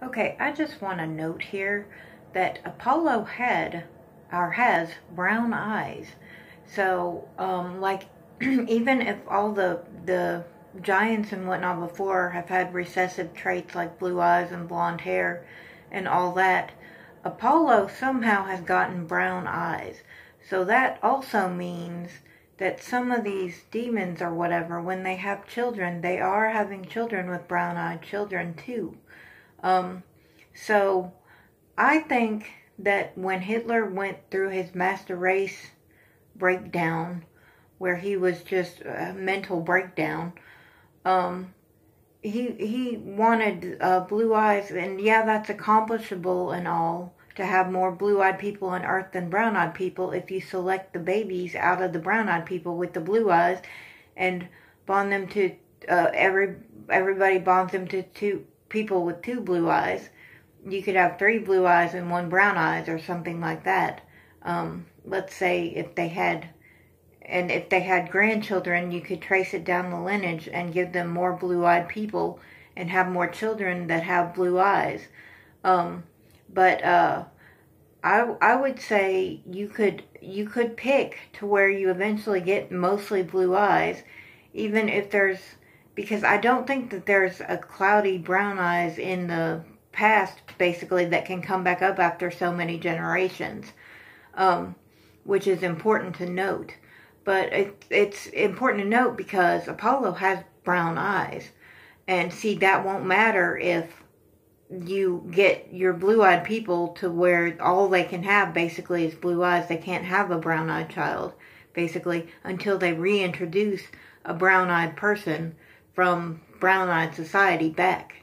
Okay, I just want to note here that Apollo had or has brown eyes. So, um, like, even if all the the giants and whatnot before have had recessive traits like blue eyes and blonde hair and all that, Apollo somehow has gotten brown eyes. So that also means that some of these demons or whatever, when they have children, they are having children with brown eyed children too. Um, so I think that when Hitler went through his master race breakdown, where he was just a mental breakdown, um, he he wanted uh, blue eyes, and yeah, that's accomplishable and all to have more blue-eyed people on Earth than brown-eyed people if you select the babies out of the brown-eyed people with the blue eyes, and bond them to uh, every everybody bonds them to two people with two blue eyes. You could have three blue eyes and one brown eyes, or something like that. Um, let's say if they had and if they had grandchildren, you could trace it down the lineage and give them more blue-eyed people and have more children that have blue eyes. Um, but uh, I I would say you could you could pick to where you eventually get mostly blue eyes, even if there's because I don't think that there's a cloudy brown eyes in the past basically that can come back up after so many generations, um, which is important to note. But it, it's important to note because Apollo has brown eyes. And see, that won't matter if you get your blue eyed people to where all they can have basically is blue eyes. They can't have a brown eyed child, basically, until they reintroduce a brown eyed person from brown eyed society back.